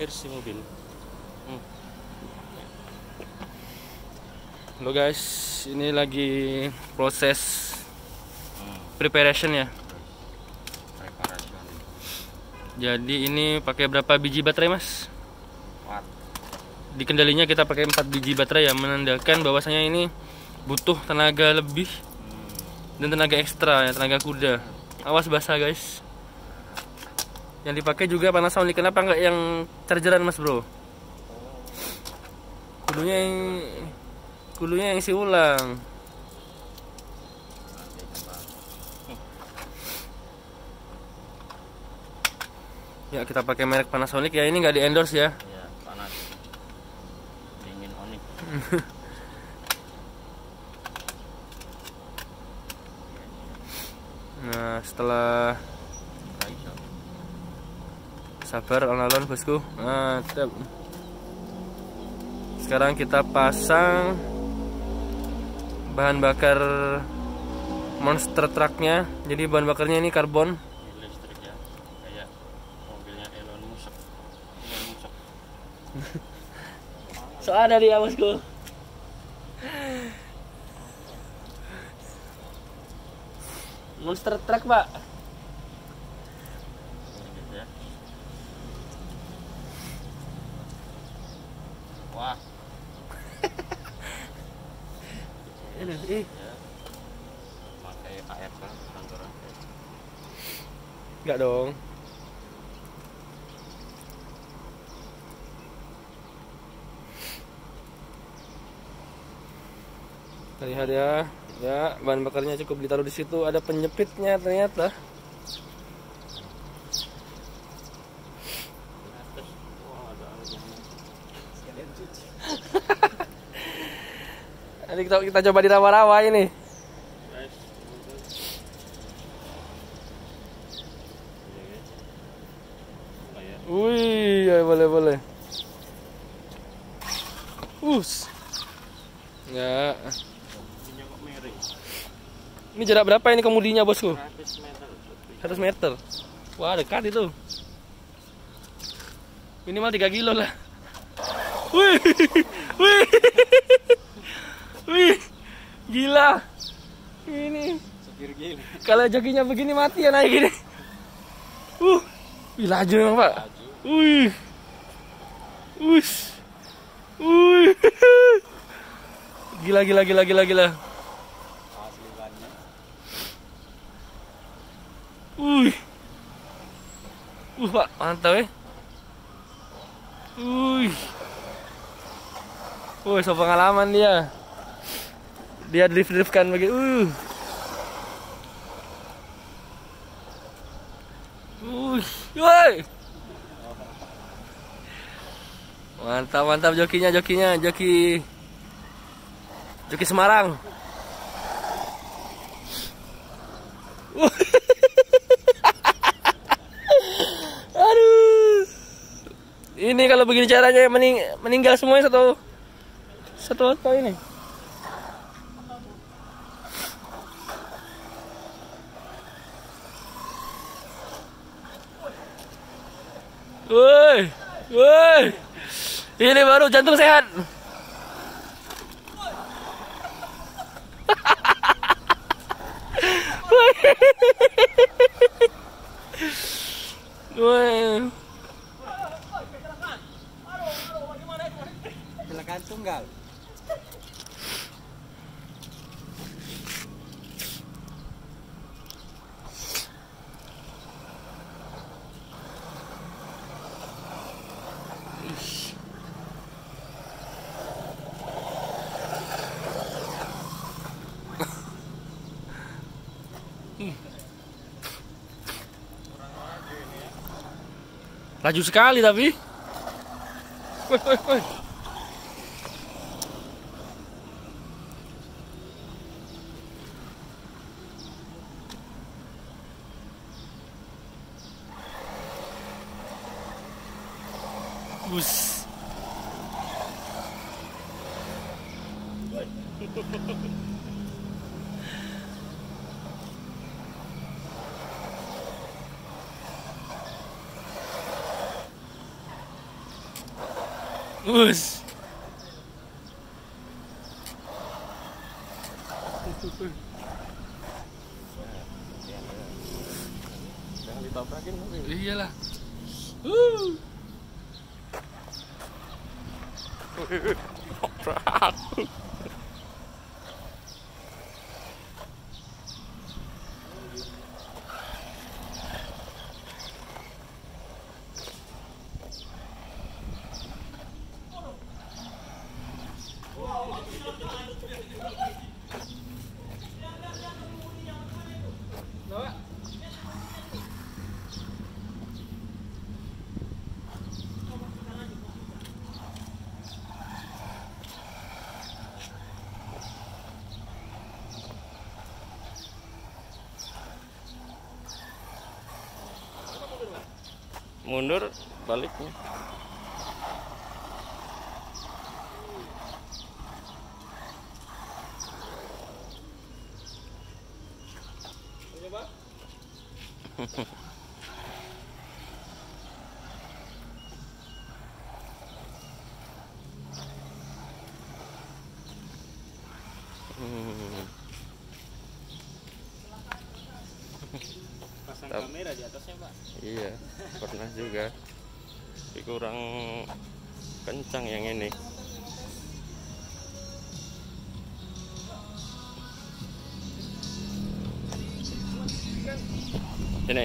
parkir si mobil hmm. Halo guys, ini lagi proses preparation ya. preparation Jadi ini pakai berapa biji baterai mas? Empat. Di kendalinya kita pakai 4 biji baterai ya, menandakan bahwasanya ini butuh tenaga lebih dan tenaga ekstra ya, tenaga kuda. Awas basah guys. Yang dipakai juga Panasonic. Kenapa nggak yang chargeran mas bro? Kudunya yang kudunya yang isi ulang. Ya kita pakai merek Panasonic ya. Ini nggak di endorse ya. ya panas dingin onik Nah setelah sabar alon-alon bosku. Mantap. Sekarang kita pasang bahan bakar monster trucknya. Jadi bahan bakarnya ini karbon. listrik ya kayak mobilnya Elon Musk Elon Musk Soalnya dia bosku. Monster truck pak. Ini gitu ya wah Aduh, ih. ya pakai kan kantoran Enggak dong. Lihat ya. Ya, bahan bakarnya cukup ditaruh di situ. Ada penyepitnya ternyata. terus wah ada yang Nanti kita, kita coba di rawa-rawa ini. Wih, ya, boleh boleh. Us. Ya. ini jarak berapa ini kemudinya, Bosku? 100 meter 100 meter. Wah, dekat itu. Minimal 3 kilo lah. Wih. Wih. Wih. Gila. Ini supir gini kalau jokinya begini mati ya naik gini. Uh. Wih, laju memang, Pak. Wih. Wih. Wih. Gila gila gila gila gila. Wih. Uh, Pak, mantap ya. Wih. Wih, so pengalaman dia. Dia drift-driftkan begitu. Uh. Mantap, mantap jokinya, jokinya, joki Joki Semarang. Aduh. Ini kalau begini caranya mening meninggal semuanya satu satu atau ini. Woi, woi. Ini baru jantung sehat. Woi. silakan tunggal Laju sekali tapi. Woi, woi, woi. Bus. Us. Jangan ditabrakin. Uh. Toprak. Mundur baliknya. Hmm. Pasang kamera di atasnya, Pak. Iya, pernah juga. Tapi kurang kencang yang ini. Ini.